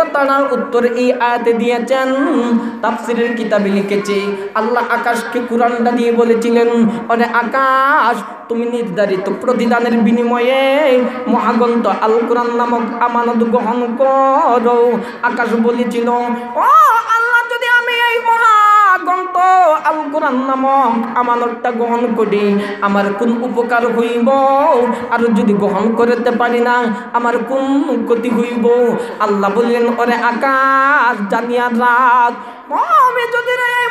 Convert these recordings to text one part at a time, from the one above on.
কথাটার উত্তর এই আয়াতে দিয়েছেন। তাফসিরের কিতাবে লিখেছে, আল্লাহ আকাশকে কোরআনটা দিয়ে বলেছিলেন অনে আকাশ, তুমি নির্ধারিত প্রতিদানের বিনিময়ে মহাগন্ত আল কোরআন নামক আমানত গ্রহণ করো। আকাশ বলেছিল, ও আল্লাহ, যদি আমি এই মহাগ্রন্থ আল কোরআন নামক আমানতটা গ্রহণ করি। আমার কোন উপকার হইব? আর যদি গ্রহণ করতে পারি না, আমার কোন ক্ষতি হইব? আল্লাহ বললেন, ওরে আকাশ জানিয়া রাখ আমি যদি রে এই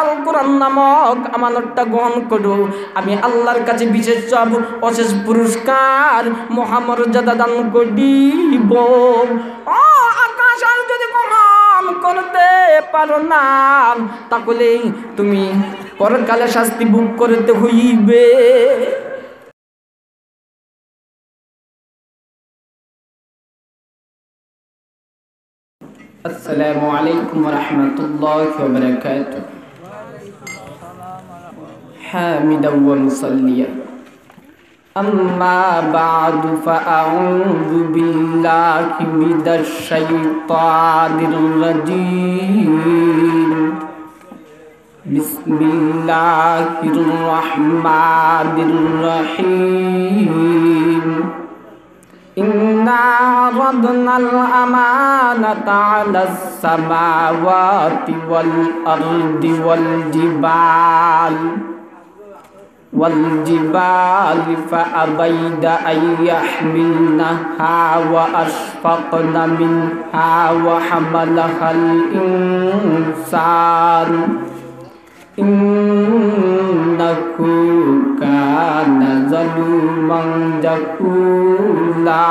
আল কোরআন নামক আমানতটা গ্রহণ করো। আমি আল্লাহর কাছে বিশেষ সব অশেষ পুরস্কার, মহামর্যাদা দান করিব। করতে পারো না। তাহলে তুমি পরকালে শাস্তি ভোগ করতে হইবে। আসসালামু আলাইকুম রহমতুল্লাহ বরকাত হামিদা ওয়া মুসাল্লিয়া أما بعد فأعوذ بالله من الشيطان الرجيم. بسم الله الرحمن الرحيم. إنا عرضنا الأمانة على السماوات والأرض والجبال. والجبال فأبين أن يحملنها وأشفقن منها وحملها الإنسان. إنه كان ظلوما جهولا.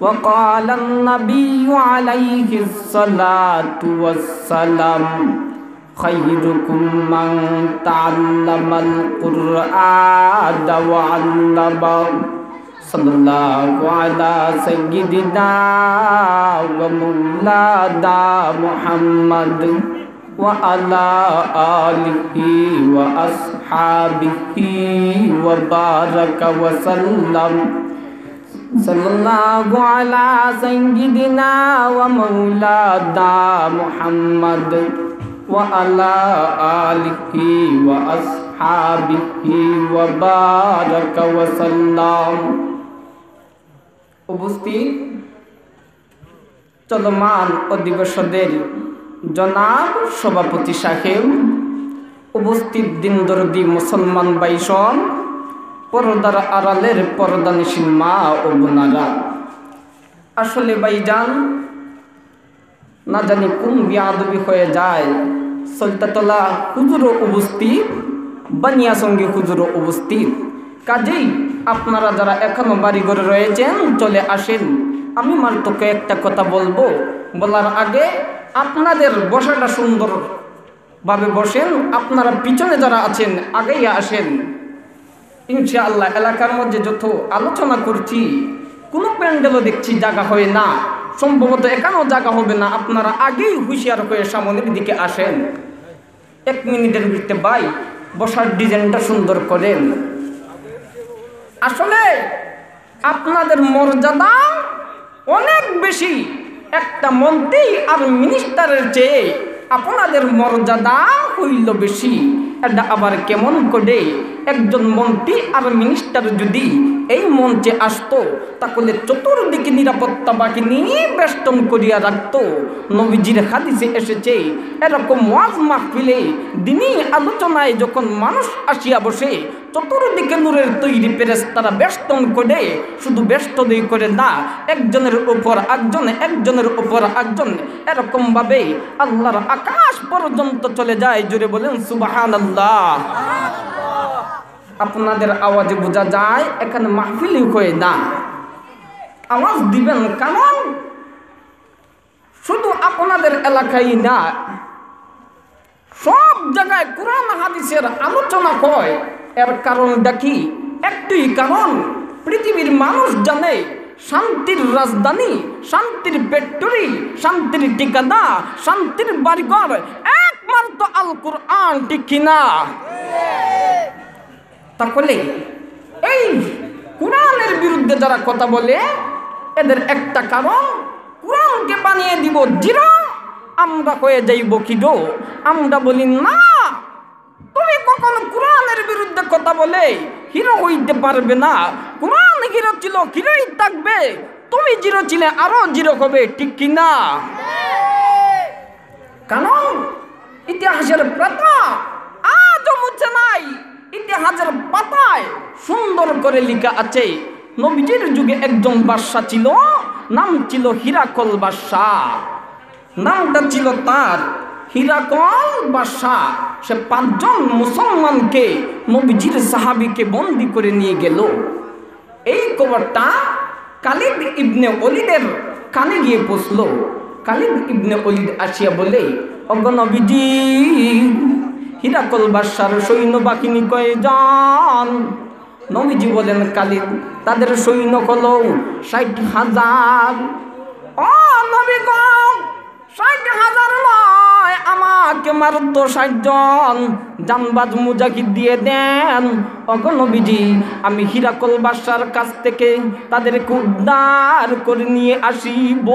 وقال النبي عليه الصلاة والسلام خيركم من تعلم القرآن وعلمه. صلى الله على سيدنا ومولانا محمد وعلى آله وأصحابه وبارك وسلم. صلى الله على سيدنا ومولانا محمد وعلى آله وأصحابه وبارك وسلم উপস্থিত চলমান অধিবেশনের জনাব সভাপতি সাহেব উপস্থিত দিন দরদি মুসলমান বাইসন পর্দার আড়ালের পর্দানিসীন মা ও বোনারা আসলে বাইজান না জানি কোন বিয়াদবি হয়ে যায় সলতাতলা হুজুরও উপস্থিত, বানিয়া সঙ্গে হুজুরও উপস্থিত। কাজেই আপনারা যারা এখনও বাড়ি ঘরে রয়েছেন, চলে আসেন। আমি মাত্র একটা কথা বলব। বলার আগে আপনাদের বসাটা সুন্দর ভাবে বসেন। আপনারা পিছনে যারা আছেন, আগেই আসেন। ইনশাআল্লাহ এলাকার মধ্যে যত আলোচনা করছি, কোনো প্যান্ডেলও দেখছি, জায়গা হয় না। সম্ভবত এখানেও জায়গা হবে না। আপনারা আগেই হুঁশিয়ার হয়ে সামনের দিকে আসেন। এক মিনিটের ভিতরে বাই বসার ডিজাইনটা সুন্দর করেন। আসলে আপনাদের মর্যাদা অনেক বেশি। একটা মন্ত্রী আর মিনিস্টারের চেয়ে আপনাদের মর্যাদা হইল বেশি। এটা আবার কেমন করে? একজন মন্ত্রী আর মিনিস্টার যদি এই মঞ্চে আসতো, তাহলে চতুর্দিকে নিরাপত্তা বাহিনী বেষ্টন করিয়া রাখতো। নবীজির হাদিসে এসেছে, এরকম ওয়াজ মাহফিলে দিনই আলোচনায় যখন মানুষ আসিয়া বসে, চতুর্দিকে নূরের তৈরি পেরেস তারা বেষ্টন করে, শুধু বেষ্টনই করে না, একজনের উপর একজন একজনের উপর একজন এরকমভাবে আল্লাহর আকাশ পর্যন্ত চলে যায়। জুড়ে বলেন সুবাহান আপনাদের আওয়াজে বোঝা যায়, এখানে মাহফিলি হয়ে না। আওয়াজ দিবেন কারণ শুধু আপনাদের এলাকায় না, সব জায়গায় কোরআন, হাদিসের আলোচনা হয়। এর কারণটা কি? একটি কারণ, পৃথিবীর মানুষ জানে শান্তির রাজধানী, শান্তির পেট্রোলি শান্তির ঠিকানা, শান্তির বাড়িঘর একমাত্র আল কোরআন ঠিক কিনা তাহলে এই কোরআনের বিরুদ্ধে যারা কথা বলে এদের একটা কারণ কোরআনকে বানিয়ে দিব জিরো আমরা হয়ে যাইব কিডো আমরা বলি না তুমি কখনো কোরআনের বিরুদ্ধে কথা বলে হিরো হইতে পারবে না। কোরআন হিরো ছিল হিরোই থাকবে। তুমি জিরো ছিলে আরও জিরো হবে ঠিক কি না? কারণ ইতিহাসের পাতা আজও মুছে নাই। ইতিহাসের পাতায় সুন্দর করে লেখা আছে, নবীজির যুগে একজন বাদশা ছিল, নাম ছিল হীরাকল বাদশাহ। নামটা ছিল তার হীরাকল বাদশাহ। সে পাঁচজন মুসলমানকে, নবীজির সাহাবিকে বন্দি করে নিয়ে গেল। এই খবরটা কালিদ ইবনে অলিদের কানে গিয়ে পৌঁছলো কালিদ ইবনে অলিদ আসিয়া বলে অগনবীজি হীরাকল বাদশার সৈন্য বাহিনী কয়জন? নবীজি বলেন, কালিদ, তাদের সৈন্য হলো ষাট হাজার। ও নবী ষাট হাজার নয়, আমাকে মারত ষাট জন জানবাজ মুজাকি দিয়ে দেন অগনবীজি আমি হীরাকল বাসার কাছ থেকে তাদেরকে উদ্ধার করে নিয়ে আসিব।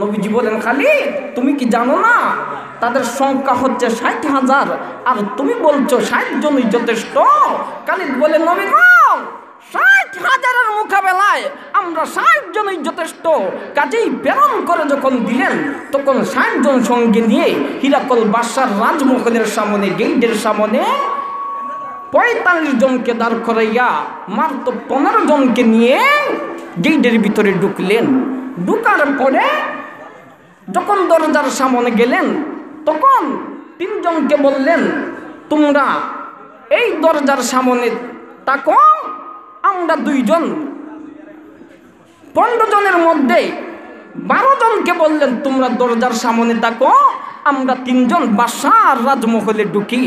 নবীজি বলেন খালি তুমি কি জানো না? তাদের সংখ্যা হচ্ছে ষাট হাজার, আর তুমি বলছো ষাট জনই যথেষ্ট? কালিদ বলে, নবী ষাট হাজারের মোকাবেলায় আমরা ষাট জনই যথেষ্ট। কাজেই প্রেরণ করে যখন দিলেন, তখন ষাট জন সঙ্গে নিয়ে হীরাকল বাদশার রাজমহলের সামনে গেটের সামনে পঁয়তাল্লিশ জনকে দাঁড় করাইয়া, মাত্র পনেরো জনকে নিয়ে গেটের ভিতরে ঢুকলেন। ঢুকার পরে যখন দরজার সামনে গেলেন, তখন তিনজনকে বললেন, তোমরা এই দরজার সামনে তাকো আমরা দুইজন। পনেরো জনের মধ্যে বারো জনকে বললেন, তোমরা দরজার সামনে তাকো আমরা তিনজন বাসার রাজমহলে ঢুকি।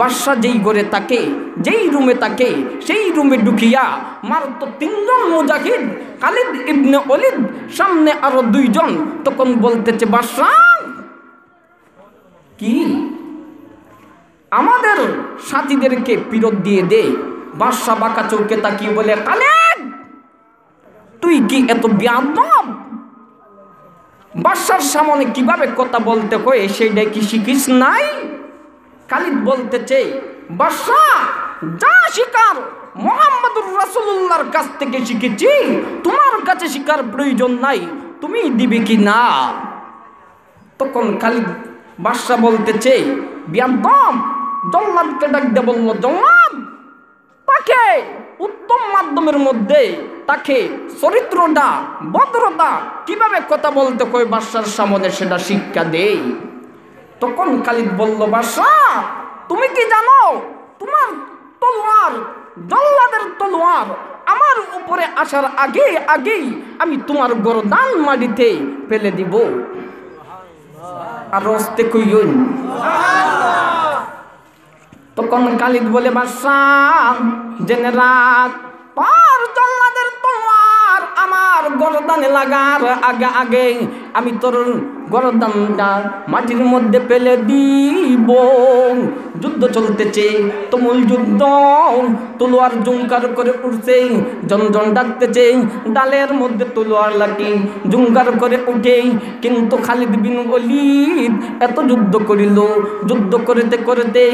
বাদশাহ যেই ঘরে তাকে যেই রুমে তাকে সেই রুমে ঢুকিয়া মারত তিনজন মুজাহিদ, খালিদ ইবনে অলিদ সামনে আরও দুইজন। তখন বলতেছে বাদশাহ কি? আমাদের সাথীদেরকে পিরত দিয়ে দে। বাদশাহ বাঁকা চৌকে তাকিয়ে বলে, খালিদ, তুই কি এত বিয়াদব? বাদশার সামনে কীভাবে কথা বলতে হয় সেইটাই কি শিখিস নাই? খালিদ বলতেছে বাদশাহ যা শিকার মোহাম্মদুর রাসুল্লাহর কাছ থেকে শিখেছি, তোমার কাছে শিকার প্রয়োজন নাই, তুমি দিবে কি না? তখন খালিদ বাদশাহ বলতেছে বিয়াদম, জল্লাদকে ডাক দিয়ে বলল, জল্লাদ, তাকে উত্তম মাধ্যমের মধ্যে তাকে চরিত্রটা ভদ্রতা কীভাবে কথা বলতে কই বাদশার সামনে সেটা শিক্ষা দেই। তখন খালিদ বলল বাদশাহ তুমি কি জানো তোমার তলোয়ার জল্লাদের তলোয়ার আমার উপরে আসার আগে আগেই আমি তোমার গরদান মাটিতে ফেলে দিব। আর রস্তে কইন তখন কালিদ বলে বাদশাহ জেনে রাত পার জল্লাদের তোমার আমার গরদানে লাগার আগে আগে আমি তোর গরদানটা মাটির মধ্যে ফেলে দিব। যুদ্ধ চলতেছে, তুমুল যুদ্ধ। তলোয়ার জুঙ্কার করে উঠছে, জনজন ডাকতেছে। ডালের মধ্যে তলোয়ার লাগে জুঙ্কার করে উঠে, কিন্তু খালিদ বিন ওলিদ এত যুদ্ধ করিল। যুদ্ধ করতে করতে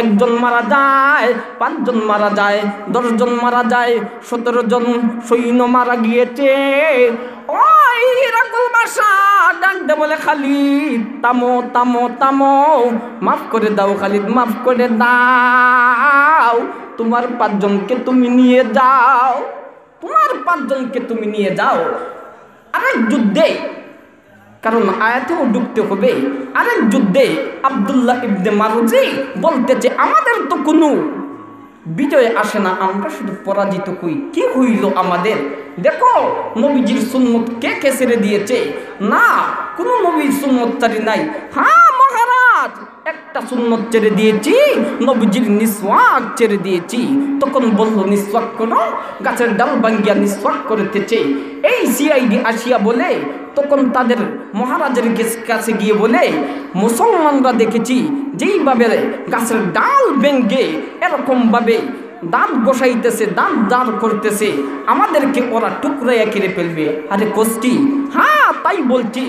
একজন মারা যায়, পাঁচজন মারা যায়, দশজন মারা যায় সতেরো জন সৈন্য মারা গিয়েছে। বাসা বলে তামো মাফ করে দাও মাফ করে দাও। তোমার পাঁচজনকে তুমি নিয়ে যাও। তোমার পাঁচজনকে তুমি নিয়ে যাও। আরেক যুদ্ধে, কারণ আয়াতেও ডুবতে হবে। আরেক যুদ্ধে আবদুল্লাহ ইবনে মারুজি বলতেছে, আমাদের তো কোনো বিজয় আসে না, আমরা শুধু পরাজিত কই। কি হইল আমাদের? দেখো, নবীজির সুন্নত কে কে দিয়েছে? না, কোনো নবীর সুন্নতচারী নাই। হ্যাঁ মহারাজ! একটা সুন্নত ছেড়ে দিয়েছি, নবীজির নিঃশ্বাক ছেড়ে দিয়েছি। তখন বলল নিঃশ্বাক করো, গাছের ডাল ভাঙ্গিয়া নিঃশ্বাক করতেছে। এই সিআইডি আসিয়া বলে, তখন তাদের মহারাজের কাছে গিয়ে বলে, মুসলমানরা দেখেছি, যেইভাবে গাছের ডাল ভেঙ্গে এরকমভাবে দাঁত বসাইতেছে, দাঁত দাঁত করতেছে, আমাদেরকে ওরা টুকরাইয়া কেড়ে ফেলবে। আরে কষ্টি। হ্যাঁ তাই বলছি।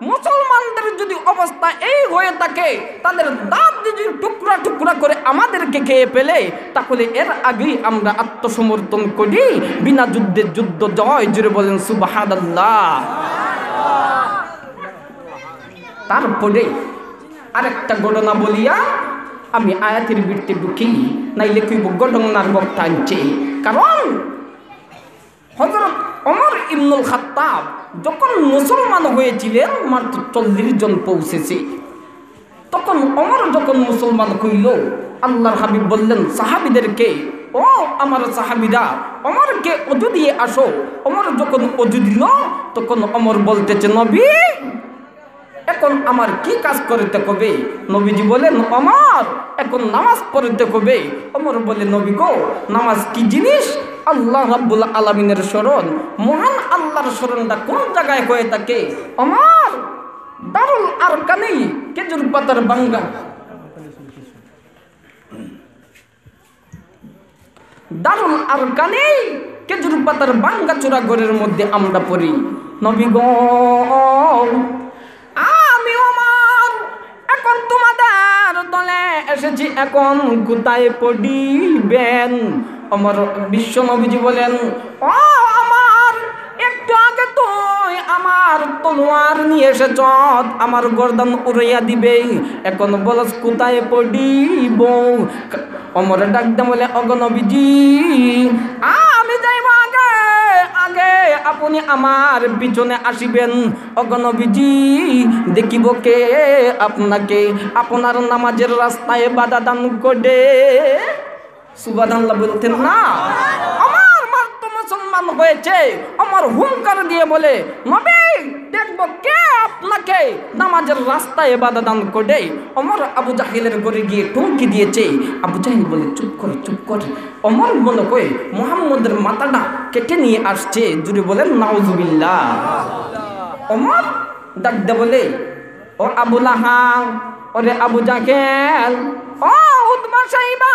মুসলমানদের যদি অবস্থা এই হয়ে থাকে, তাদের দাঁত যদি টুকরা টুকরা করে আমাদেরকে খেয়ে ফেলে, তাহলে এর আগেই আমরা আত্মসমর্পণ করি। বিনা যুদ্ধে যুদ্ধ জয় জুড়ে বলেন সুবাহাদাল্লাহ তারপরে আরেকটা ঘটনা বলিয়া আমি আয়াতের বৃত্তে ঢুকি, নাইলে কইব ঘটনার বক্তা আনছে কারণ হজরত অমর ইবনুল খাত্তাব যখন মুসলমান হয়েছিলেন, মাত্র চল্লিশ জন পৌঁছেছে। তখন অমর যখন মুসলমান হইল, আল্লাহর হাবিব বললেন, সাহাবিদেরকে, ও আমার সাহাবিদা অমরকে অজু দিয়ে আসো। অমর যখন অজু দিল, তখন অমর বলতেছে, নবী এখন আমার কি কাজ করতে কবে? নবীজি বলেন অমর এখন নামাজ পড়িতে কবে? অমর বলে, নবী গো, নামাজ কি জিনিস? আল্লাহ রাব্বুল আলমিনের স্মরণ, মহান আল্লাহর স্মরণটা কোন জায়গায় হয়ে থাকে? অমর দারুল আর কানেই খেজুর পাতার বাঙ্গা। দারুল আর কানেই খেজুর পাতার বাঙ্গা চূড়া ঘরের মধ্যে আমরা পড়ি। নবী গো এসেছি এখন কোথায় পড়িবেন আমার বিশ্ব নবীজি বলেন, ও আমার, একটু আগে তুই আমার তলোয়ার নিয়ে এসেছ, আমার গর্দান উড়াইয়া দিবে, এখন বলস কোথায় পড়িব। অমর ডাক বলে অগনবীজি আমি যাইব আপনি আমার পিছনে আসিবেন? অগণবিজি, দেখিব কে আপনাকে? আপনার নামাজের রাস্তায় বাধা দান করে। সুবাদান বলতেন না। মুসলমান হয়েছে। আমার হুঙ্কার দিয়ে বলে, নবী, দেখব কে আপনাকে নামাজের রাস্তায় বাধা দান করে? অমর আবু জাহিলের ঘরে গিয়ে টুমকি দিয়েছে। আবু জাহিল বলে, চুপ করে চুপ করে। অমর মনে করে মোহাম্মদের মাথাটা কেটে নিয়ে আসছে। জুড়ে বলেন নাউজুবিল্লাহ। অমর ডাকতে বলে, ও আবু লাহা ওরে আবু জাহেল, ও উদ্মা সাইবা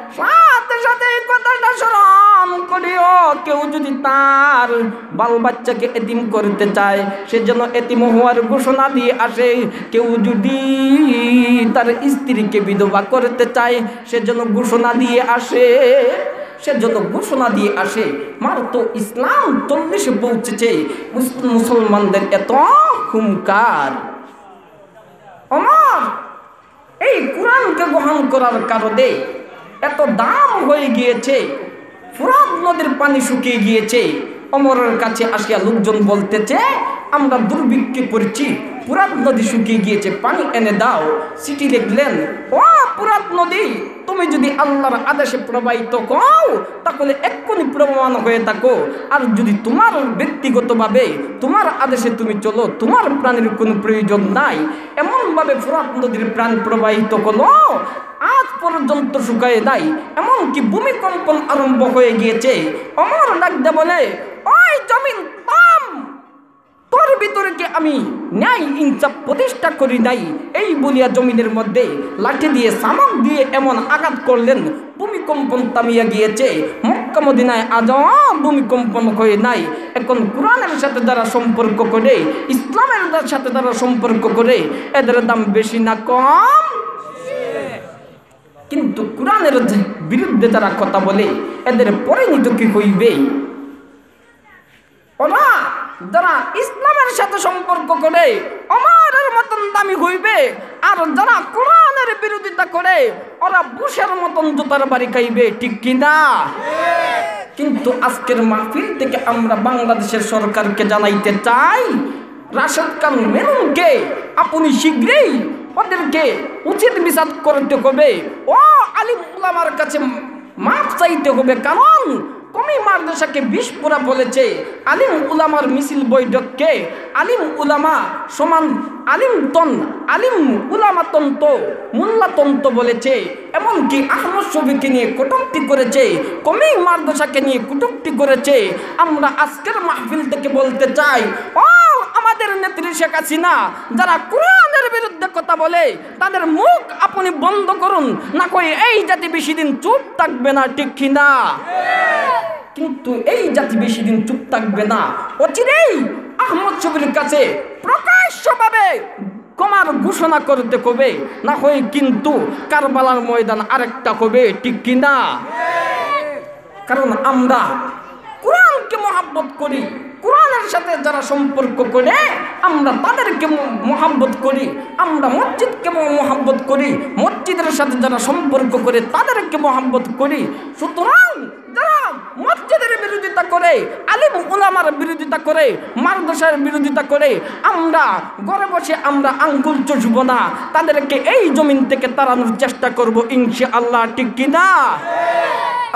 সাথে সাথে এই কথাটা স্মরণ করিও, কেউ যদি তার বাল বাচ্চাকে এতিম করতে চায়, সে যেন এতিম হওয়ার ঘোষণা দিয়ে আসে। কেউ যদি তার স্ত্রীকে বিধবা করতে চায়, সে যেন ঘোষণা দিয়ে আসে। সে যত ঘোষণা দিয়ে আসে, মার তো ইসলাম চল্লিশে পৌঁছেছে। মুস- মুসলমানদের এত হুমকার অমর, এই কোরআনকে গ্রহণ করার কারণে এত দাম হয়ে গিয়েছে। ফুরাত নদীর পানি শুকিয়ে গিয়েছে। অমরের কাছে আসিয়া লোকজন বলতেছে আমরা দুর্ভিক্ষে পড়ছি। পুরাত নদী শুকিয়ে গিয়েছে, পানি এনে দাও। সিটি দেখলেন, ও পুরাত নদী, তুমি যদি আল্লাহর আদেশে প্রবাহিত কও তাহলে এক্ষুনি প্রমাণ হয়ে থাকো। আর যদি তোমার ব্যক্তিগতভাবে, তোমার আদেশে তুমি চলো, তোমার প্রাণের কোনো প্রয়োজন নাই। এমনভাবে ফুরাত নদীর প্রাণ প্রবাহিত করল আজ পর্যন্ত শুকায় নাই। এমনকি ভূমিকম্পন আরম্ভ হয়ে গিয়েছে। অমর ডাকতে বলে, ওই জমিন তাম! তোর ভিতরে কি আমি ন্যায় ইনসাফ প্রতিষ্ঠা করি নাই, এই বলিয়া জমিনের মধ্যে লাঠি দিয়ে সামক দিয়ে এমন আঘাত করলেন ভূমিকম্পন তামিয়া গিয়েছে। মক্কা মদিনায় আজও ভূমিকম্পন হয়ে নাই। এখন কোরআনের সাথে যারা সম্পর্ক করে, ইসলামের সাথে যারা সম্পর্ক করে, এদের দাম বেশি না কম? কিন্তু কোরআনের বিরুদ্ধে যারা কথা বলে, এদের পরিণত কি হইবে? ওরা যারা ইসলামের সাথে সম্পর্ক করে অমরের মতন দামি হইবে, আর যারা কোরআনের বিরোধিতা করে, ওরা বুশের মতন জুতার বাড়ি খাইবে, ঠিক কিনা? কিন্তু আজকের মাহফিল থেকে আমরা বাংলাদেশের সরকারকে জানাইতে চাই, রাশেদ খান মেনুনকে আপনি শীঘ্রই ওদেরকে উচিত বিচার করতে হবে। ও আলিম কাছে মাপ চাইতে হবে, কারণ কমি মাদ্রাসাকে বিষপুরা বলেছে। আলিম উলামার মিছিল বৈঠককে আলিম উলামা সমান আলিম তন, আলিম উলামাতন্ত মোল্লা তন্ত বলেছে। এমনকি আহমদ শফিকে নিয়ে কটুক্তি করেছে কমি মাদ্রাসাকে নিয়ে কটুক্তি করেছে। আমরা আজকের মাহফিল থেকে বলতে চাই ও আমাদের নেত্রী শেখ হাসিনা, যারা কোরআনের বিরুদ্ধে কথা বলে, তাদের মুখ আপনি বন্ধ করুন। না কই এই জাতি বেশি দিন চুপ থাকবে না, ঠিক কিনা? কিন্তু এই জাতি বেশি দিন চুপ থাকবে না। অচিরেই আহমদ শফির কাছে প্রকাশ্যভাবে কমার ঘোষণা করতে কবে না হয় কিন্তু কারবালার ময়দান আরেকটা কবে ঠিক কিনা? কারণ আমরা কোরআনকে মহাব্বত করি। কোরআনের সাথে যারা সম্পর্ক করে, আমরা তাদেরকে মহাব্বত করি, আমরা মসজিদকে মহাব্বত করি, মসজিদের সাথে যারা সম্পর্ক করে, তাদেরকে মহাব্বত করি। সুতরাং যারা মসজিদের বিরোধিতা করে, আলিম উলামার বিরোধিতা করে মার্গদশার বিরোধিতা করে, আমরা ঘরে বসে আমরা আঙ্গুল চষব না। তাদেরকে এই জমিন থেকে তাড়ানোর চেষ্টা করব ইনশা আল্লাহ ঠিক কিনা?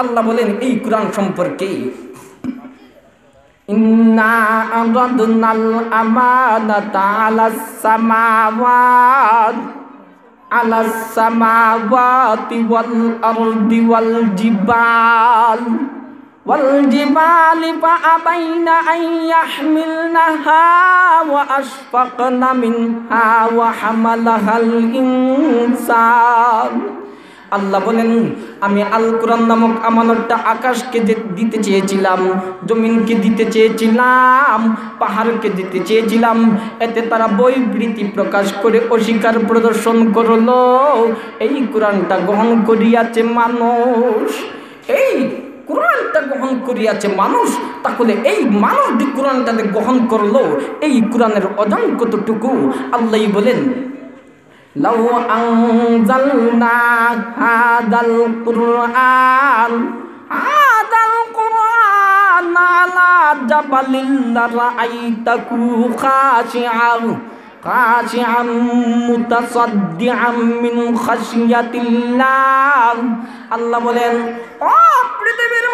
আল্লাহ বলেন, এই কোরআন সম্পর্কে إنا عرضنا الأمانة على السماوات على السماوات والأرض والجبال. والجبال فأبين أن يحملنها وأشفقن منها وحملها الإنسان. আল্লাহ বলেন, আমি আল কোরআন নামক আমানতটা আকাশকে দিতে চেয়েছিলাম, জমিনকে দিতে চেয়েছিলাম, পাহাড়কে দিতে চেয়েছিলাম। এতে তারা বৈবৃতি প্রকাশ করে অস্বীকার প্রদর্শন করল, এই কোরআনটা গ্রহণ করিয়াছে মানুষ, এই কোরআনটা গ্রহণ করিয়াছে মানুষ, তাহলে এই মানুষ যে কোরআনটাতে গ্রহণ করল, এই কোরআনের ওজন কতটুকু? আল্লাহ বলেন لو أنزلنا هذا القرآن هذا القرآن على جبل لرأيته خاشعا خاشعا متصدعا من خشية الله الله বলেন ও পৃথিবীর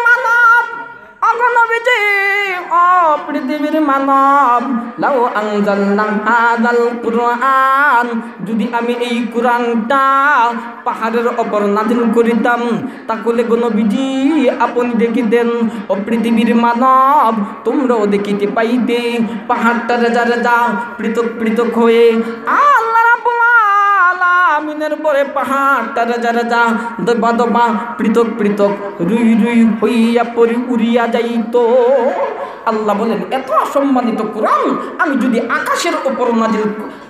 মানব অগণবিজি ও পৃথিবীর মানব। লাউ আনজালনা হাদাল কুরআন। যদি আমি এই কোরআনটা পাহাড়ের ওপর নাজিল করিতাম, তাহলে গণবিজি আপনি দেখিতেন ও পৃথিবীর মানব তোমরাও দেখিতে পাইতে, পাহাড়টা রেজা রেজা পৃথক পৃথক হয়ে আল্লাহ আলামিনের পরে পাহাড়টা রাজা রাজা দবা দবা, পৃথক পৃথক, রুই রুই হইয়া পরি উড়িয়া যাইত। আল্লাহ বলেন, এত অসম্মানিত কোরআন, আমি যদি আকাশের ওপর নাজিল,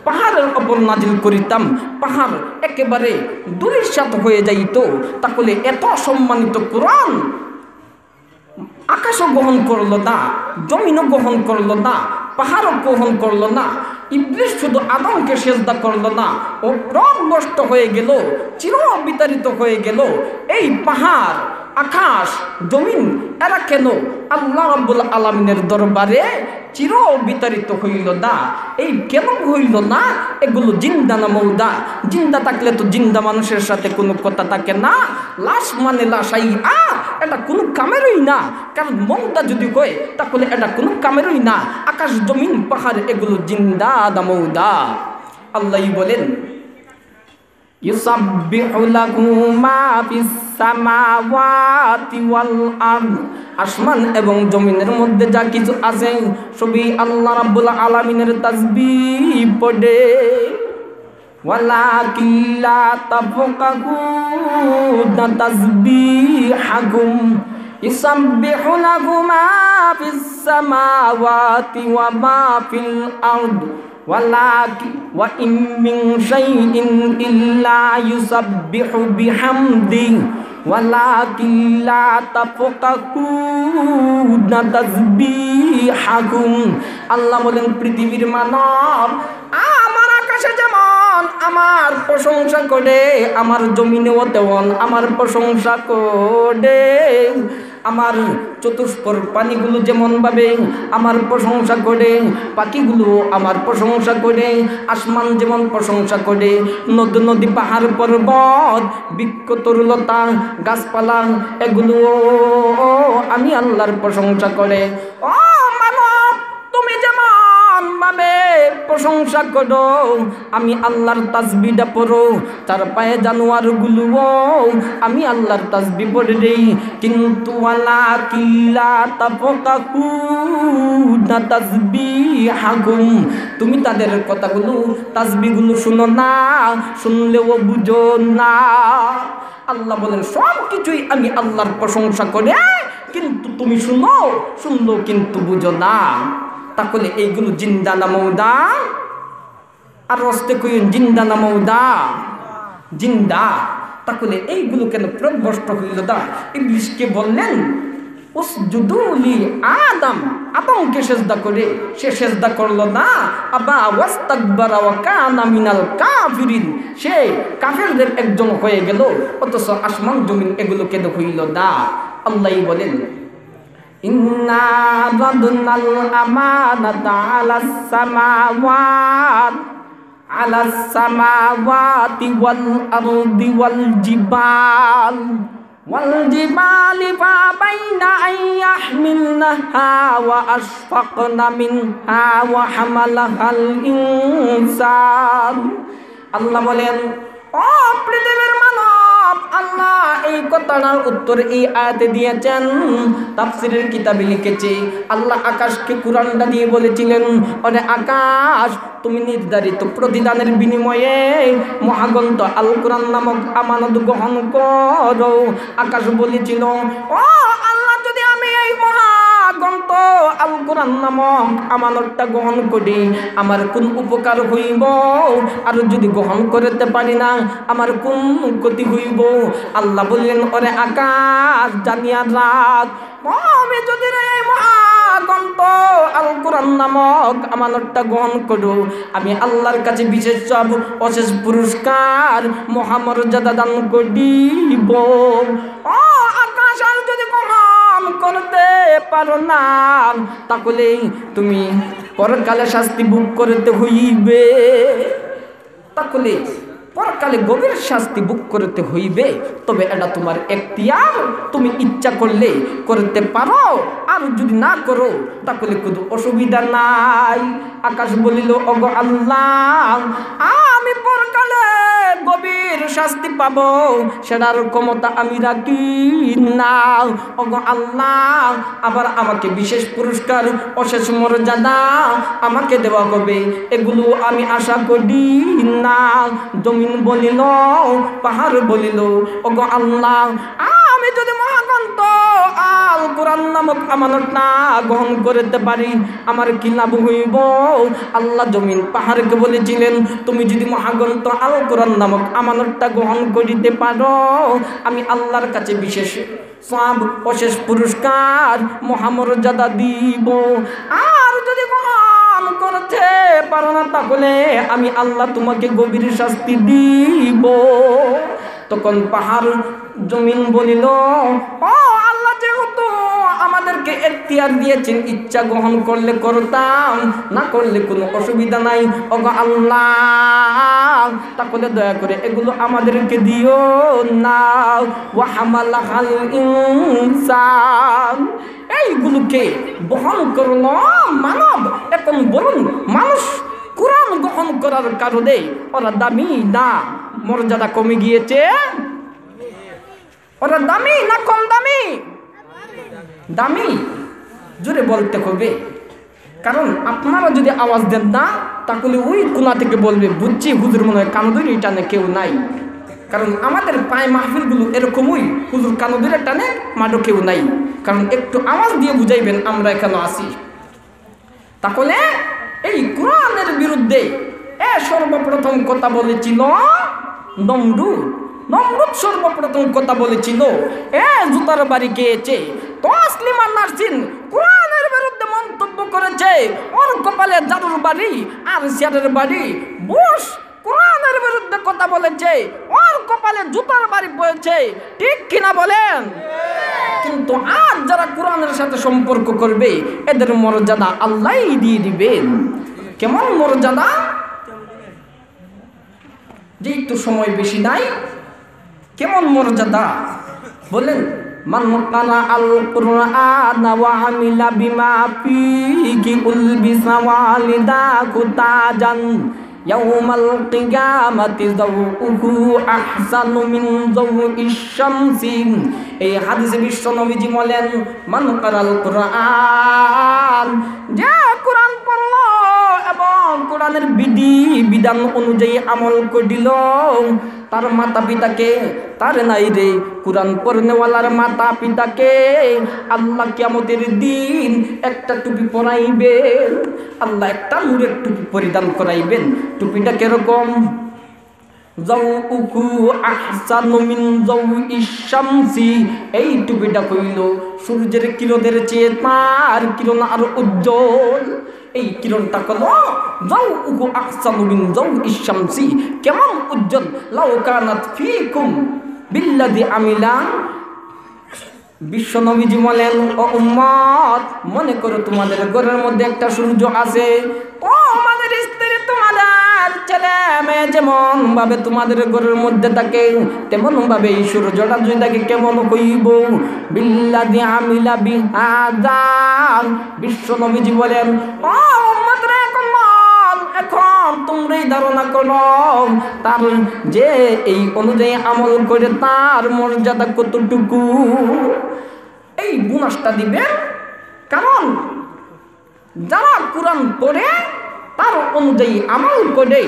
পাহাড়ের ওপর নাজিল করিতাম, পাহাড় একেবারে দুরিসাত হয়ে যাইত, তাহলে এত অসম্মানিত কোরআন আকাশও গ্রহণ করল না, জমিনও গ্রহণ করল না, পাহাড়ও গ্রহণ করল না ইবলিশ শুধু আদমকে সেজদা করল না, ও রবগ্রস্ত হয়ে গেল চির বিতাড়িত হয়ে গেল, এই পাহাড় আকাশ, জমিন, এরা কেন? আল্লাহ রাব্বুল আলমিনের দরবারে চির বিতাড়িত হইল না। এই কেন হইল না? এগুলো জিন্দা না মৌদা? জিন্দা থাকলে তো জিন্দা মানুষের সাথে কোনো কথা থাকে না। লাশ মানে লাশাই আ এটা কোনো কামেরই না। কারণ মৌদা যদি হয় তাহলে এটা কোনো কামেরই না। আকাশ, জমিন, পাহাড়, এগুলো জিন্দা দা মৌদা। আল্লাহ বলেন يسبح له ما في السماوات والأرض আসমান এবং জমিনের মধ্যে যা কিছু আছে সবই আল্লাহ রাব্বুল আলামিনের তাসবিহ পড়ে ولكن لا تفقهون تسبيحهم يسبح له ما في السماوات وما في الأرض ولكن وإن من شيء إلا يسبح بحمده ولكن لا تفقهون تسبيحهم আল্লাহ বলেন পৃথিবীর মানব আমার আকাশে যেমন আমার প্রশংসা করে আমার জমিনেও তেমন আমার প্রশংসা করে আমার চতুষ্পর পানিগুলো যেমনভাবে আমার প্রশংসা করে, পাখিগুলো আমার প্রশংসা করে, আসমান যেমন প্রশংসা করে, নদ, নদী, পাহাড়, পর্বত, বৃক্ষ, তরুলতা, গাছপালা, এগুলো আমি আল্লাহর প্রশংসা করে। ও প্রশংসা করো। আমি আল্লাহর তাসবিটা পড়ো তার পায়ে জানোয়ারগুলো আমি আল্লাহর তাজবি পড়ে দেই কিন্তু আলা কিল্লা তাফকাহু না তাসবি হাগুম তুমি তাদের কথাগুলো তাসবিগুলো শুনো না, শুনলেও বুঝো না। আল্লাহ বলেন, সব কিছুই আমি আল্লাহর প্রশংসা করে, কিন্তু তুমি শুনো শুনলো কিন্তু বুঝো না। তাহলে এইগুলো জিন্দা না মৌদা। আর রস্তে কইন জিন্দা না মৌদা। জিন্দা। তাহলে এইগুলো কেন প্রভ্রষ্ট হইল দা? ইংলিশকে বললেন উসজুদুলি আদম। আদমকে সেজদা করে? সে সেজদা করল না। আবা ওয়াস্তাকবারা ওয়া কানা মিনাল কাফিরিন। সে কাফেরদের একজন হয়ে গেল। অথচ আসমান জমিন এগুলো কেন হইল না আল্লাহ বলেন إنا ردنا الأمانة على السماوات على السماوات والأرض والجبال والجبال فأبين أن يحملنها وأشفقن منها وحملها الإنسان الله বলেন ও পৃথিবীর মানব আল্লাহ। এই কথাটার উত্তর এই আয়াতে দিয়েছেন। তাফসিরের কিতাবে লিখেছে, আল্লাহ আকাশকে কোরআনটা দিয়ে বলেছিলেন অরে আকাশ, তুমি নির্ধারিত প্রতিদানের বিনিময়ে মহাগ্রন্থ আল কোরআন নামক আমানত গ্রহণ করো। আকাশ বলেছিল, ও আল্লাহ, যদি আমি এই মহাগ্রন্থ আল কোরআন নামক আমানতটা গ্রহণ করি। আমার কোন উপকার হইব? আর যদি গ্রহণ করতে পারি না, আমার কোন ক্ষতি হইব? আল্লাহ বললেন, ওরে আকাশ জানিয়া রাত। আমি যদি রে মহাগ্রন্থ আল নামক আমানতটা গ্রহণ করো। আমি আল্লাহর কাছে বিশেষ সব অশেষ পুরস্কার, মহামর্যাদা দান করিব। ও পারো না। তাহলে তুমি পরকালে শাস্তি ভোগ করতে হইবে। তাহলে পরকালে গভীর শাস্তি ভোগ করতে হইবে। তবে এটা তোমার এখতিয়ার। তুমি ইচ্ছা করলে করতে পারো। আর যদি না করো, তাহলে কোনো অসুবিধা নাই। আকাশ বলিল অগ আল্লাহ, আমি পরকালে গভীর শাস্তি পাব। সেটার ক্ষমতা আমি রাখি না অগ আল্লাহ, আবার আমাকে বিশেষ পুরস্কার, অশেষ মর্যাদা আমাকে দেওয়া হবে। এগুলো আমি আশা করি না জমিন বলিল, পাহাড় বলিল অগ আল্লাহ, আমি যদি মহাগ্রন্থ আল কোরআন নামক আমানত না গ্রহণ করতে পারি, আমার কি লাভ হইব? আল্লাহ জমিন পাহাড়কে বলেছিলেন, তুমি যদি মহাগ্রন্থ আল কোরআন নামক আমানতটা গ্রহণ করিতে পারো, আমি আল্লাহর কাছে বিশেষ সব অশেষ পুরস্কার, মহামর্যাদা দিব। আর যদি করতে পারো না তাহলে আমি আল্লাহ তোমাকে গভীর শাস্তি দিব। তখন পাহাড় জমিন বলিল, ও আল্লাহ যেহেতু আমাদেরকে এখতিয়ার দিয়েছেন, ইচ্ছা গ্রহণ করলে করতাম, না করলে কোনো অসুবিধা নাই। ওগো আল্লাহ, তাহলে দয়া করে এগুলো আমাদেরকে দিও না ওয়াহামালাহাল ইনসান। এইগুলোকে বহন করল মানব। এখন বলুন, মানুষ কোরআন গ্রহণ করার কারণে ওরা দামি না? মর্যাদা কমে গিয়েছে? ওরা দামি না কম দামি? দামি? জোরে বলতে হবে। কারণ আপনারা যদি আওয়াজ দেন না, তাহলে ওই কোনা থেকে বলবে, বুঝছি, হুজুর মনে হয় কানদুরি টানে কেউ নাই। কারণ আমাদের পায়ে মাহফিলগুলো এরকমই, হুজুর কানদুরে টানে মাঠও কেউ নাই। কারণ একটু আওয়াজ দিয়ে বুঝাইবেন, আমরা এখানে আসি তাহলে এই কোরআনের বিরুদ্ধে এ সর্বপ্রথম কথা বলেছিল নমরুদ। নমরুদ সর্বপ্রথম কথা বলেছিল, এ জুতার বাড়ি গিয়েছে তসলিমা নার্সিন কোরআনের বিরুদ্ধে মন্তব্য করেছে, ওর কপালে জাদুর বাড়ি আর সিয়ারের বাড়ি। বুশ কোরআনের বিরুদ্ধে কথা বলেছে, ওর কপালে জুতার বাড়ি পড়েছে ঠিক কিনা বলেন? কিন্তু আর যারা কোরআনের সাথে সম্পর্ক করবে, এদের মর্যাদা আল্লাহ দিয়ে দিবেন। কেমন মর্যাদা? যেহেতু সময় বেশি নাই কেমন মর্যাদা? বলেন মান কারা আল কুরআন ওয়া আমিলা বিমা ফিহি উলবিসা ওয়ালিদা কুতাজান ইয়াউমাল কিয়ামাতি যাওউহু আহসানু মিন যাওইশ শামসি। এই হাদিসে বিশ্ব নবীজি বলেন, মান কারাল কুরআন। যে কোরআন পড়ল কোরআনের বিধি, বিধান অনুযায়ী আমল করিল। তার মাতা পিতাকে তার নাই রে, কোরআন পড়নেওয়ালার মাতা পিতাকে আল্লাহ কিয়ামতের দিন একটা টুপি পরাইবেন। আল্লাহ একটা নূরের টুপি পরিধান করাইবেন। টুপিটা কীরকম এই টুপিটা কইল সূর্যের কিরণের চেয়ে তার কিরণ আরও উজ্জ্বল। এই কিরণটা কল? উগু আহসানু মিন যাও ইশামসি কেমন উজ্জ্বল? লাউ কানাত ফিকুম বিল্লাদি আমিলা। বিশ্ব নবীজি বলেন, ও উম্মত, মনে করো তোমাদের ঘরের মধ্যে একটা সূর্য আছে। ও আমাদের তোমাদের ছেলে, মেয়ে যেমন ভাবে তোমাদের ঘরের মধ্যে থাকে, তেমন ভাবে এই সূর্যটা যদি থাকে কেমন কইব? বিল্লাদি আমিলা বিহাদান বিশ্ব নবীজি বলেন, ও উম্মত রে কম্মল এখন তোমরাই ধারণা করো, তার যে এই অনুযায়ী আমল করে তার মর্যাদা কতটুকু? এই বুনাসটা দিবেন, কারণ যারা কোরআন পড়ে তার অনুযায়ী আমল করে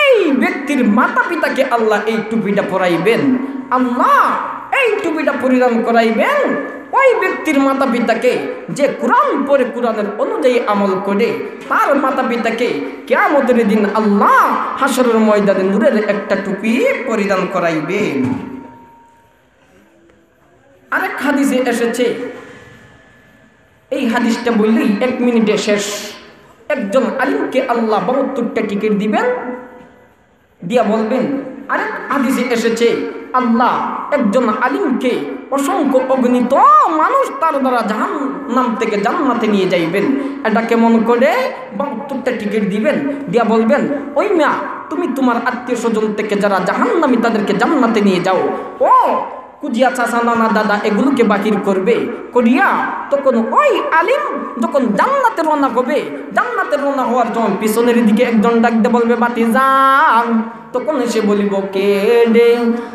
এই ব্যক্তির মাতা পিতাকে আল্লাহ এই টুপিটা পরাইবেন। আল্লাহ এই টুপিটা পরিধান করাইবেন। ওই ব্যক্তির মাতা পিতাকে যে কোরআন পরে কোরআনের অনুযায়ী আমল করে, তার মাতা পিতাকে কেয়ামতের দিন আল্লাহ হাসরের ময়দানে নূরের একটা টুপি পরিধান করাইবেন। আরেক হাদিসে এসেছে। এই হাদিসটা বললেই এক মিনিটে শেষ। একজন আলিমকে আল্লাহ বাহাত্তরটা টিকিট দিবেন, দিয়া বলবেন, আরেক হাদিসে এসেছে, আল্লাহ একজন আলিমকে অসংখ্য অগণিত মানুষ তার দ্বারা জাহান নাম থেকে জান্নাতে নিয়ে যাইবেন। এটা কেমন করে? বাহাত্তরটা টিকিট দিবেন, দিয়া বলবেন, ওই মিয়া, তুমি তোমার আত্মীয় স্বজন থেকে যারা জাহান্নামি তাদেরকে জান্নাতে নিয়ে যাও। ও কুজিয়া চাষা নানা দাদা এগুলোকে বাহির করবে। করিয়া তখন ওই আলিম যখন জান্নাতে রওনা হবে, জান্নাতে রওনা হওয়ার জন্য পিছনের দিকে একজন ডাকতে বলবে, বাতি যান। তখন এসে বলিব, কে রে?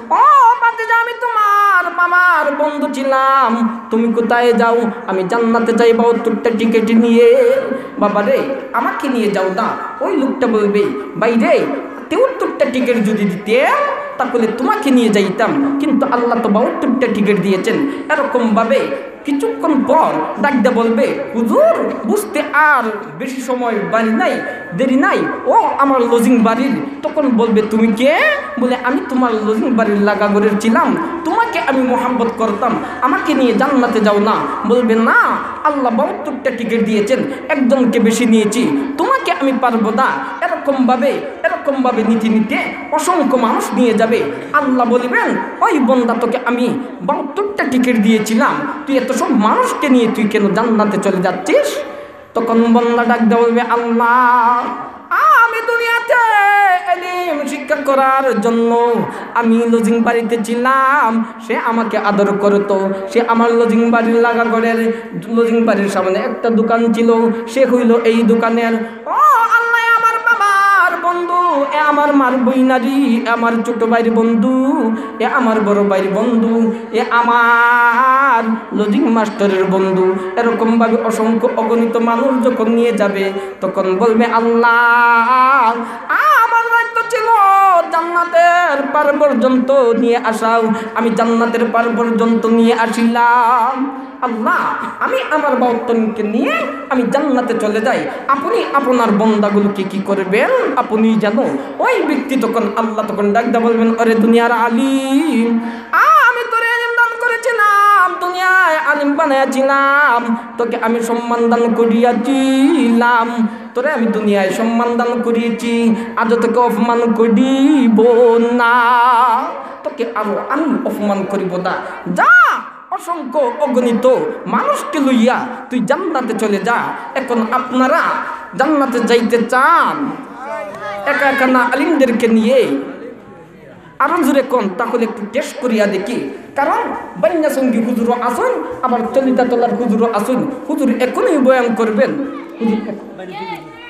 ও বাতি যা আমি তোমার মামার বন্ধু ছিলাম। তুমি কোথায় যাও? আমি জান্নাতে যাই তোরটা টিকিট নিয়ে। বাবা রে, আমাকে নিয়ে যাও না। ওই লোকটা বলবে বাইরে তেউত্তরটা টিকিট যদি দিতে, তাহলে তোমাকে নিয়ে যাইতাম। কিন্তু আল্লাহ তো বাহাত্তরটা টিকিট দিয়েছেন। এরকমভাবে কিছুক্ষণ পর ডাকতে বলবে, হুজুর, বুঝতে আর বেশি সময় বাড়ি নাই, দেরি নাই। ও আমার লজিং বাড়ির। তখন বলবে, তুমি কে? বলে, আমি তোমার লজিং বাড়ির লাগাগরের ছিলাম। তোমাকে আমি মোহাম্মত করতাম। আমাকে নিয়ে জান্নাতে যাও না। বলবে, না, আল্লাহ বাহাত্তরটা টিকিট দিয়েছেন। একজনকে বেশি নিয়েছি। তোমাকে আমি পারব না। এরকমভাবে এরকমভাবে নীতি নিতে অসংখ্য মানুষ নিয়ে যাবে। আল্লাহ বলিবেন, ওই বন্দা তোকে আমি বাহাত্তরটা টিকিট দিয়েছিলাম। তুই এত সব মানুষকে নিয়ে তুই কেন জান্নাতে চলে যাচ্ছিস? তখন বন্দা ডাক দেওয়া বলবে, আল্লাহ, আমি দুনিয়াতে এলিম শিক্ষা করার জন্য আমি লজিং বাড়িতে ছিলাম। সে আমাকে আদর করতো। সে আমার লজিং বাড়ির লাগা ঘরের লজিং বাড়ির সামনে একটা দোকান ছিল। সে হইল এই দোকানের ও এ আমার মার বইনারি আমার ছোট ভাইয়ের বন্ধু, এ আমার বড় ভাইয়ের বন্ধু, এ আমার লজিং মাস্টারের বন্ধু। এরকমভাবে অসংখ্য অগণিত মানুষ যখন নিয়ে যাবে, তখন বলবে, আল্লাহ জান্নাতের পার পর্যন্ত নিয়ে আসাও। আমি জান্নাতের পার পর্যন্ত নিয়ে আসিলাম। আল্লাহ, আমি আমার বাউত্তনকে নিয়ে আমি জান্নাতে চলে যাই। আপনি আপনার বন্দাগুলোকে কি করবেন? আপনি জানো ওই ব্যক্তি তখন আল্লাহ তখন ডাকদা বলবেন অরে দুনিয়ার আলিম আমি তোরে দান করেছিলাম, দুনিয়ায় আলিম বানাইছিলাম তোকে আমি সম্মান দান করিয়াছিলাম। তোরে আমি দুনিয়ায় সম্মান দান করিয়েছি আজ তোকে অপমান করিব না। তোকে আরও আমি অপমান করিব না। যা অসংখ্য অগণিত মানুষকে লইয়া তুই জান্নাতে চলে যা। এখন আপনারা জান্নাতে যাইতে চান। একা একা না আলিমদেরকে নিয়ে আরও জোরে কোন, তাহলে একটু টেস্ট করিয়া দেখি। কারণ বন্যা সঙ্গী হুজুর আসুন, আবার চলিতা তলার হুজুর আসুন। হুজুর এখনই বয়ান করবেন। 不行不行不行不行